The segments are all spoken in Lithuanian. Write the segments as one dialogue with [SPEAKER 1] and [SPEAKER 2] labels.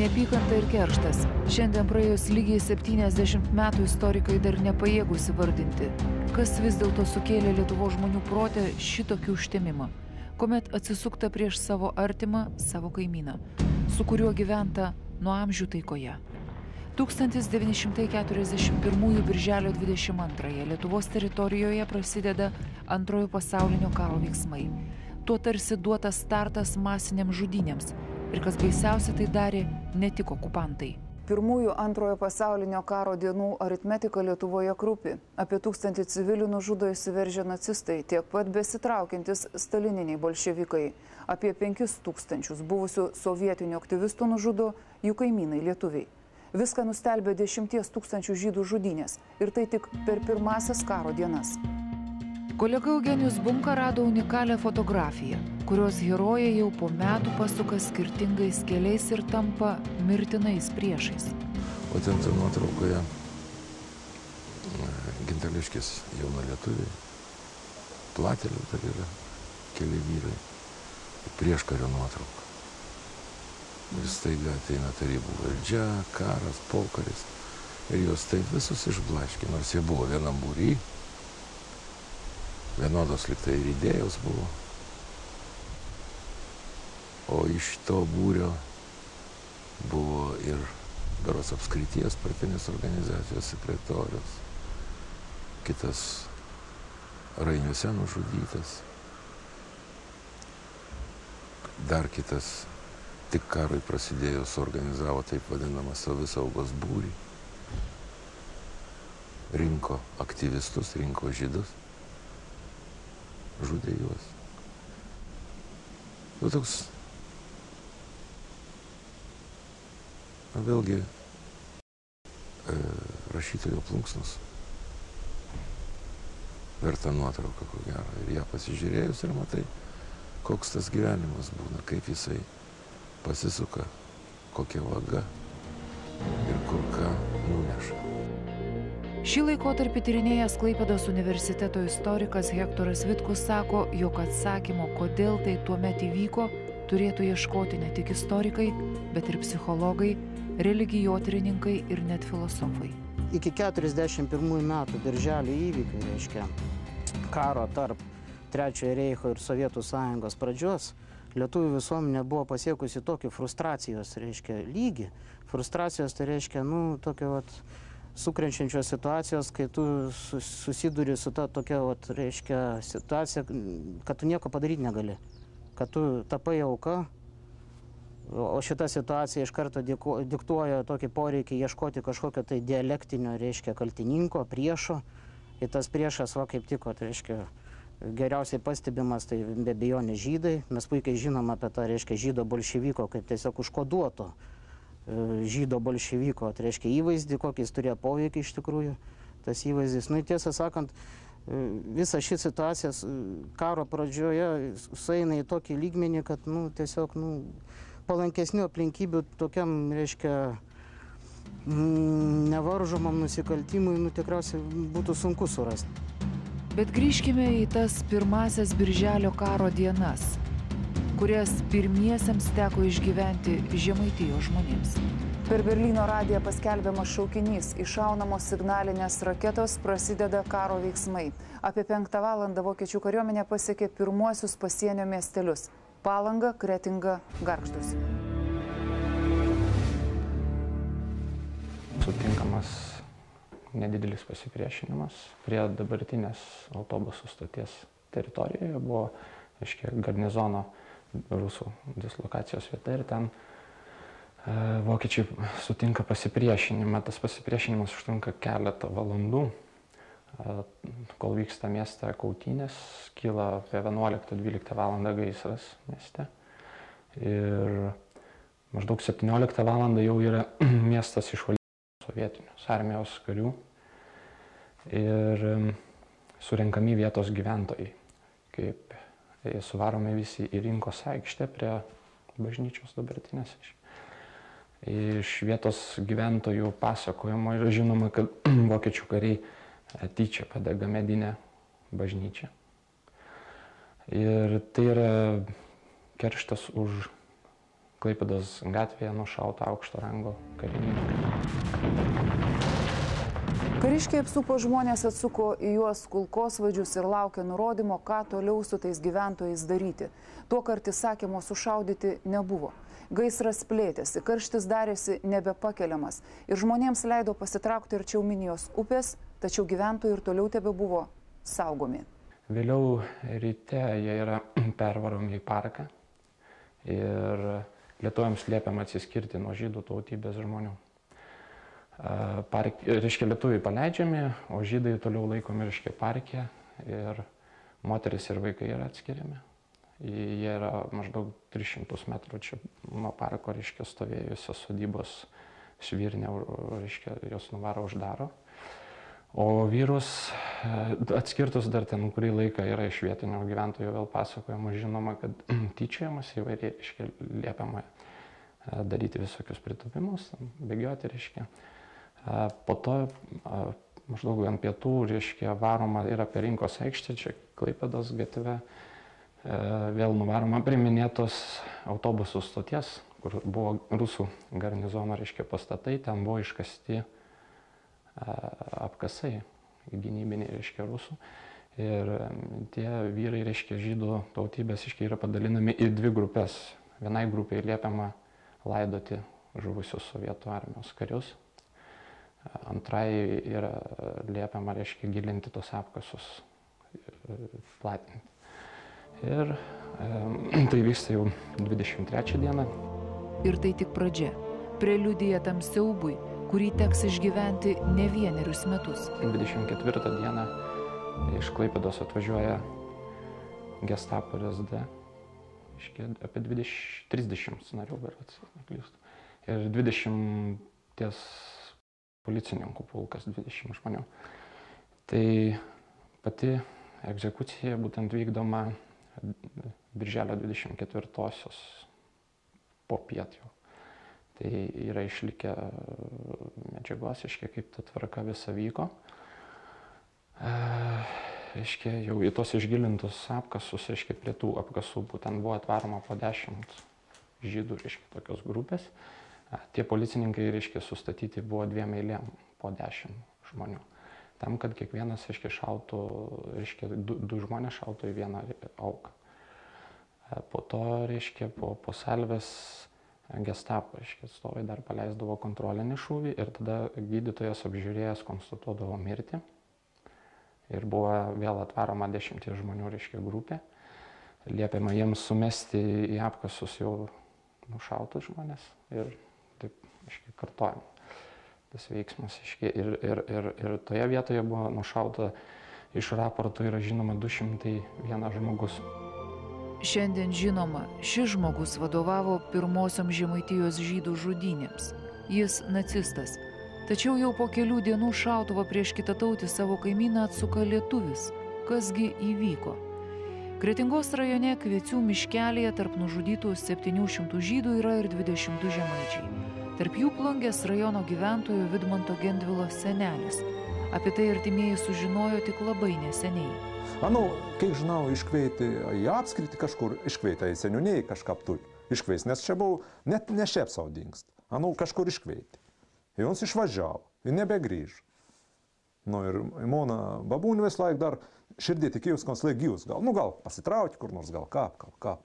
[SPEAKER 1] Neapykanta ir kerštas. Šiandien praėjus lygiai 70 metų istorikai dar nepajėgus įvardinti, kas vis dėlto sukėlė Lietuvo žmonių protę šitokį užtemimą, kuomet atsisukta prieš savo artimą, savo kaimyną, su kuriuo gyventa nuo amžių taikoje. 1941 birželio 22 Lietuvos teritorijoje prasideda antrojo pasaulinio karo veiksmai. Tuo tarsi duotas startas masiniams žudynėms. Ir kas baisiausia, tai darė ne tik okupantai.
[SPEAKER 2] Pirmųjų antrojo pasaulinio karo dienų aritmetika Lietuvoje krūpi. Apie tūkstantį civilių nužudo įsiveržę nacistai, tiek pat besitraukiantis stalininiai bolševikai. Apie penkis tūkstančius buvusių sovietinių aktyvistų nužudo jų kaimynai lietuviai. Viską nustelbė dešimties tūkstančių žydų žudynės ir tai tik per pirmasias karo dienas.
[SPEAKER 1] Kolega Eugenijus Bunka rado unikalią fotografiją, kurios herojai jau po metų pasuka skirtingais keliais ir tampa mirtinais priešais.
[SPEAKER 3] O ten tai nuotraukoje Gintališkis jauna lietuviai, platelių dar yra keli vyrai, prieškario nuotrauka. Ir staiga ateina tarybų valdžia, karas, pokaris. Ir juos taip visus išblaškė, nors jie buvo vienam būry. Vienodos liktai ir idėjos buvo. O iš to būrio buvo ir beros apskrities partinės organizacijos sekretorius. Kitas Rainiuose nužudytas. Dar kitas tik karui prasidėjus suorganizavo taip vadinamą savisaugos būrį. Rinko aktyvistus, rinko žydus, žudė juos. Nu, toks, na, vėlgi, e, rašytojo plunksnus. Verta nuotrauka, ko gero. Ir ją pasižiūrėjus ir matai, koks tas gyvenimas būna, kaip jisai pasisuka kokia vaga ir kur ką nuneša.
[SPEAKER 1] Šį laikotarpį tyrinėjęs Klaipėdos universiteto istorikas Hektoras Vitkus sako, jog atsakymo, kodėl tai tuo metu įvyko, turėtų ieškoti ne tik istorikai, bet ir psichologai, religijotyrininkai ir net filosofai.
[SPEAKER 4] Iki 41 metų birželio įvykių, reiškia, karo tarp Trečiojo Reicho ir Sovietų sąjungos pradžios, lietuvių visuomenė buvo pasiekusi tokį frustracijos, reiškia, lygį. Frustracijos tai reiškia, nu, tokio, vat, sukrenčiančios situacijos, kai tu susiduri su ta tokia, vat, reiškia, situacija, kad tu nieko padaryti negali. Kad tu tapai auka, o šita situacija iš karto diktuoja tokį poreikį ieškoti kažkokio tai dialektinio, reiškia, kaltininko, priešo. Ir tas priešas, va, kaip tik, tai reiškia, geriausiai pastebimas tai be abejonės žydai. Mes puikiai žinom apie tą, reiškia, žydo bolševiko, kaip tiesiog užkoduoto žydo bolševiko, tai reiškia įvaizdį, kokį jis turėjo poveikį iš tikrųjų, tas įvaizdis. Nu, tiesą sakant, visa ši situacija karo pradžioje sueina į tokį lygmenį, kad, nu, tiesiog, nu, palankesnių aplinkybių tokiam, reiškia, nevaržomam nusikaltimui, nu, tikriausiai būtų sunku surasti.
[SPEAKER 1] Bet grįžkime į tas pirmasias birželio karo dienas, kurias pirmiesiems teko išgyventi žemaitijos žmonėms.
[SPEAKER 2] Per Berlyno radiją paskelbiamas šaukinys, išaunamos signalinės raketos, prasideda karo veiksmai. Apie penktą valandą vokiečių kariuomenė pasiekė pirmuosius pasienio miestelius - Palanga, Kretinga, Garkštus.
[SPEAKER 5] Sutinkamas nedidelis pasipriešinimas prie dabartinės autobusų stoties teritorijoje buvo, aiškiai, garnizono rusų dislokacijos vieta ir ten e, vokiečiai sutinka pasipriešinimą. Tas pasipriešinimas užtrunka keletą valandų, e, kol vyksta mieste kautynės, kyla apie 11-12 val. gaisras mieste. Ir maždaug 17 val. jau yra miestas išvalytas sovietinius armijos karių ir surenkami vietos gyventojai, kaip suvaromi visi į rinkos aikštę prie bažnyčios dabartinės. Iš vietos gyventojų pasakojimo yra žinoma, kad vokiečių kariai e, tyčia padega medinę bažnyčią. Ir tai yra kerštas už Klaipidas gatvėje nušauta aukšto rango karininkai.
[SPEAKER 2] Kariškiai apsupo žmonės, atsuko į juos kulkosvaidžius ir laukė nurodymo, ką toliau su tais gyventojais daryti. Tuo kartu įsakymo sušaudyti nebuvo. Gaisras plėtėsi, karštis darėsi nebepakeliamas ir žmonėms leido pasitraukti arčiau Minijos upės, tačiau gyventojai ir toliau tebe buvo saugomi.
[SPEAKER 5] Vėliau ryte jie yra pervaromi į parką ir lietuojams liepiama atsiskirti nuo žydų tautybės žmonių. Park, reiškia, lietuviai paleidžiami, o žydai toliau laikomi, reiškia, parke ir moteris ir vaikai yra atskiriami. Jie yra maždaug 300 metrų čia nuo parko, reiškia, stovėjusios sodybos svirnė, reiškia, jos nuvaro uždaro. O vyrus e, atskirtus dar ten kurį laiką yra iš vietinio gyventojų vėl pasakojama, žinoma, kad tyčiajamas įvairiai, reiškia, liepiama e, daryti visokius pritupimus, bėgioti, reiškia. Po to maždaug ant pietų, reiškia, varoma yra per rinkos aikštę, čia Klaipėdos gatve, E, vėl nuvaroma prie minėtos autobusų stoties, kur buvo rusų garnizono, reiškia, pastatai, ten buvo iškasti apkasai gynybiniai, reiškia, rusų. Ir tie vyrai, reiškia, žydų tautybės, reiškia, yra padalinami į dvi grupės. Vienai grupiai liepiama laidoti žuvusius sovietų armijos karius. Antrai yra liepiama, reiškia, gilinti tos apkasus, platinti. Ir e, tai vyksta jau 23 dieną.
[SPEAKER 1] Ir tai tik pradžia. Preliudija tam siaubui, kurį teks išgyventi ne vienerius metus.
[SPEAKER 5] 24 dieną iš Klaipėdos atvažiuoja Gestapo RSD. Apie 20, 30 narių, berots, neklystu. Ir 20 ties policininkų pulkas, 20 žmonių. Tai pati egzekucija būtent vykdoma birželio 24-osios po pietų. Tai yra išlikę medžiagos, iškia kaip ta tvarka visa vyko. E, reiškia, jau į tos išgilintus apkasus, reiškia, prie tų apkasų būtent buvo atvaroma po dešimt žydų, reiškia, tokios grupės. E, tie policininkai, reiškia, sustatyti buvo dviem eilėm po dešimt žmonių tam, kad kiekvienas, reiškia, šautų, reiškia, du, du žmonės šautų į vieną auką. Po to, reiškia, po, po salvės gestapo, reiškia, atstovai dar paleisdavo kontrolinį šūvį ir tada gydytojas apžiūrėjęs konstatuodavo mirtį. Ir buvo vėl atvaroma dešimties žmonių, reiškia, grupė. Liepiama jiems sumesti į apkasus jau nušautus žmonės ir reiškia, kartojama tas veiksmas. Ir, ir, ir, ir toje vietoje buvo nušauta iš raporto yra žinoma 201 žmogus.
[SPEAKER 1] Šiandien žinoma, šis žmogus vadovavo pirmosiom žemaitijos žydų žudynėms. Jis nacistas. Tačiau jau po kelių dienų šautuvo prieš kitą tautį savo kaimyną atsuka lietuvis. Kasgi įvyko? Kretingos rajone Kviecių miškelėje tarp nužudytų 700 žydų yra ir 22 žemaičiai. Tarp jų plungės rajono gyventojo Vidmanto Gendvilo senelis. Apie tai artimieji sužinojo tik labai neseniai.
[SPEAKER 6] Anu, kiek žinau, iškveiti į apskritį kažkur, iškveiti į seniūniai kažkap turi. Iškveis, nes čia buvo net ne šiaip savo dingst. Anu, kažkur iškveiti. Ir jis išvažiavo, ir nebegrįžo. Nu ir Mona babūnė vis laik dar širdį tikėjus, kad laik gyvus gal. Nu gal pasitraukti kur nors, gal kap, gal kap.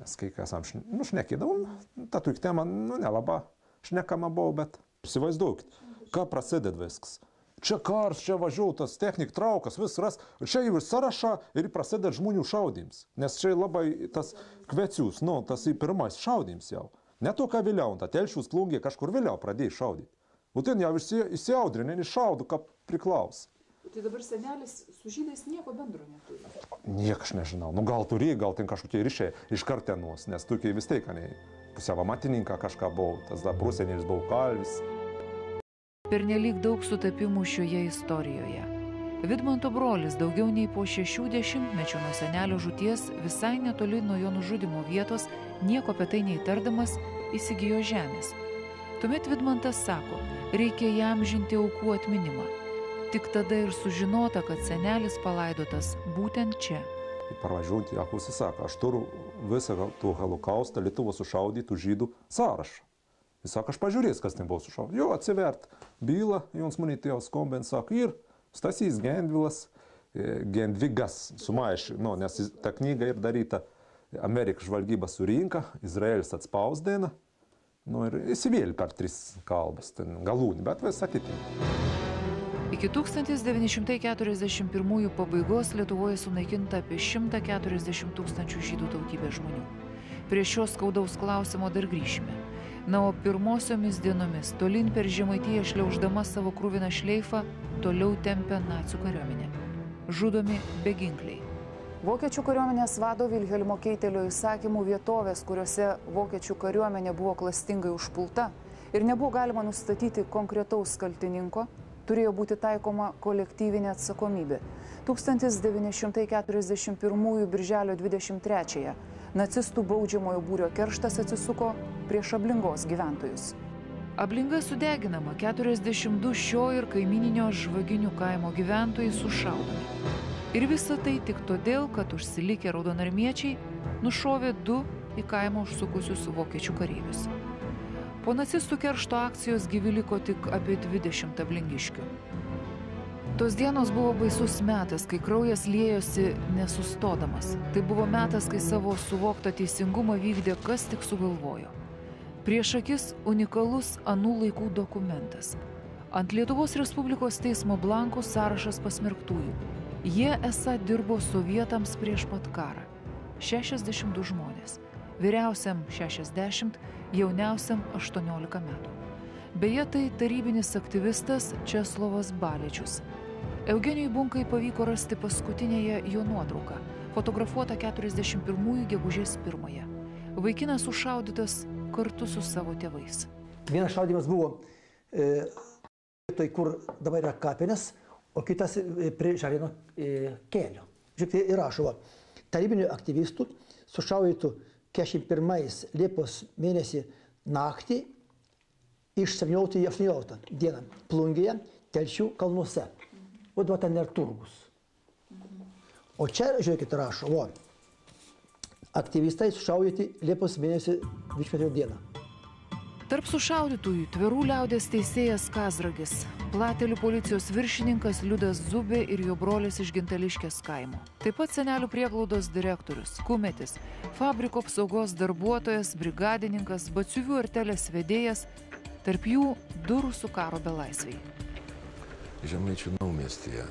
[SPEAKER 6] Nes kai kas am, nu šnekėdavom, ta tuk tema, nu nelaba šnekama buvo, bet įsivaizduokit, ką prasideda viskas. Čia kars, čia važiuotas, technik traukas, vis ras, čia jau ir sąrašą ir prasideda žmonių šaudyms. Nes čia labai tas kvecius, nu, tas į pirmais šaudyms jau. Ne to, ką vėliau, ta telšius plungė kažkur vėliau pradėjo šaudyti. Būtent jau įsiaudrinė, iššaudo, ką priklausė.
[SPEAKER 2] Tai dabar senelis su žydais nieko bendro neturi.
[SPEAKER 6] Niekas nežinau. Nu gal turi, gal ten kažkokie ryšiai iš kartenos, nes tu vis tiek, ne, pusiau amatininką kažką buvau, tas da prosenelis buvo kalvis.
[SPEAKER 1] Pernelyg daug sutapimų šioje istorijoje. Vidmanto brolis daugiau nei po šešių dešimtmečių nuo senelio žuties visai netoli nuo jo nužudimo vietos, nieko apie tai neįtardamas, įsigijo žemės. Tuomet Vidmantas sako, reikia jam žinti aukų atminimą. Tik tada ir sužinota, kad senelis palaidotas būtent čia.
[SPEAKER 6] Parvažiuoti, Akus sako, aš turiu visą to holokaustą Lietuvos sušaudytų žydų sąrašą. Jis sako, aš pažiūrės, kas ten buvo sušaudyta. Jo, atsivert bylą, Jons Munietijos komben sako, ir Stasys Gendvilas, e, Gendvigas sumaiš, nu, nes ta knyga ir daryta Amerikos žvalgyba surinka, Izraelis atspausdina, nu, ir įsivėlė per tris kalbas, ten galūnį, bet visą kitą.
[SPEAKER 1] Iki 1941 pabaigos Lietuvoje sunaikinta apie 140 tūkstančių žydų tautybės žmonių. Prie šios skaudaus klausimo dar grįšime. Na, o pirmosiomis dienomis tolin per žemaitiją šliauždama savo krūviną šleifą toliau tempia nacių kariuomenė. Žudomi beginkliai.
[SPEAKER 2] Vokiečių kariuomenės vado Vilhelmo Keitelio įsakymų vietovės, kuriuose vokiečių kariuomenė buvo klastingai užpulta ir nebuvo galima nustatyti konkretaus kaltininko, turėjo būti taikoma kolektyvinė atsakomybė. 1941 birželio 23-ąją nacistų baudžiamojo būrio kerštas atsisuko prieš ablingos gyventojus.
[SPEAKER 1] Ablinga sudeginama 42 šio ir kaimininio žvaginių kaimo gyventojai sušaudomi. Ir visa tai tik todėl, kad užsilikę raudonarmiečiai nušovė du į kaimą užsukusius vokiečių kareivius. Po nacistų keršto akcijos gyvi liko tik apie 20 ablingiškių. Tos dienos buvo baisus metas, kai kraujas liejosi nesustodamas. Tai buvo metas, kai savo suvoktą teisingumą vykdė kas tik sugalvojo. Prieš akis unikalus anų laikų dokumentas. Ant Lietuvos Respublikos teismo blankų sąrašas pasmerktųjų. Jie esą dirbo sovietams prieš pat karą. 62 žmonės. Vyriausiam 60, jauniausiam 18 metų. Beje, tai tarybinis aktyvistas Česlovas Baličius. Eugenijui Bunkai pavyko rasti paskutinėje jo nuotrauką, fotografuota 41 gegužės 1. Vaikinas sušaudytas kartu su savo tėvais.
[SPEAKER 7] Vienas šaudimas buvo e, vietoj, kur dabar yra kapinės, o kitas e, prie Žarino e, kelio. Žiūrėkite, įrašo, tarybinių aktyvistų sušaudytų 41 Liepos mėnesį naktį iš 17 į 18 dieną Plungėje, Telšių kalnuose. Duo ten ir turgus. O čia, žiūrėkit, rašo, o, aktyvistai sušaudyti Liepos mėnesį 24 dieną.
[SPEAKER 1] Tarp sušaudytųjų tverų liaudės teisėjas Kazragis, platelių policijos viršininkas Liudas Zubė ir jo brolis iš Gintališkės kaimo. Taip pat senelių prieglaudos direktorius, kumetis, fabriko apsaugos darbuotojas, brigadininkas, batsiuvių artelės vedėjas, tarp jų du rusų karo belaisviai.
[SPEAKER 3] Žemaičių naumiestyje.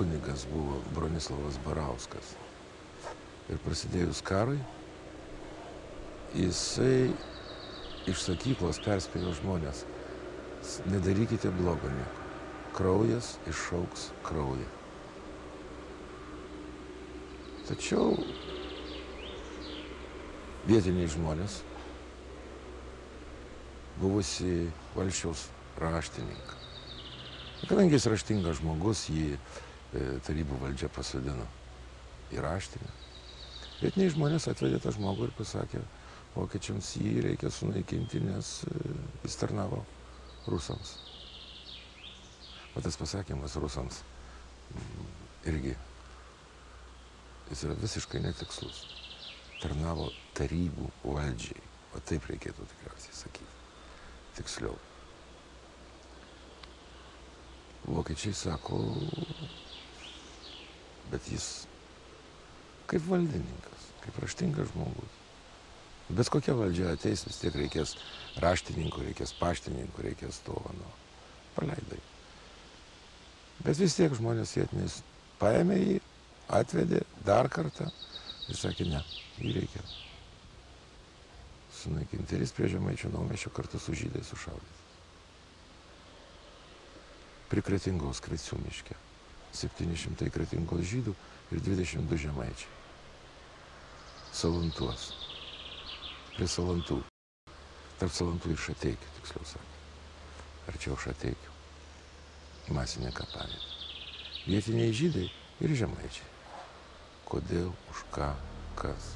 [SPEAKER 3] Kunigas buvo Bronislavas Barauskas. Ir prasidėjus karui, jisai iš sakyklos perspėjo žmonės, nedarykite blogo nieko. Kraujas iššauks kraują. Tačiau vietiniai žmonės, buvusi valščiaus raštininką. Kadangi jis raštingas žmogus, jį e, tarybų valdžia pasodino į raštinę. Vietiniai žmonės atvedė tą žmogų ir pasakė, vokiečiams jį reikia sunaikinti, nes e, jis tarnavo rusams. O tas pasakymas rusams mm, irgi jis yra visiškai netikslus. Tarnavo tarybų valdžiai. O taip reikėtų tikriausiai sakyti. Tiksliau. Vokiečiai sako, bet jis kaip valdininkas, kaip raštingas žmogus. Bet kokia valdžia ateis, vis tiek reikės raštininkų, reikės paštininkų, reikės to, nu, paleidai. Bet vis tiek žmonės vietinis paėmė jį, atvedė dar kartą ir sakė, ne, jį reikia sunaikinti. Ir jis prie žemaičių naumešio kartu su žydai sušaudė. Prie kretingos krecių miške. 700 kretingos žydų ir 22 žemaičiai. Salantuos. Prie salantų. Tarp salantų ir šateikių, tiksliau sakant. Arčiau šateikių. Masinė kapanė. Vietiniai žydai ir žemaičiai. Kodėl, už ką, kas.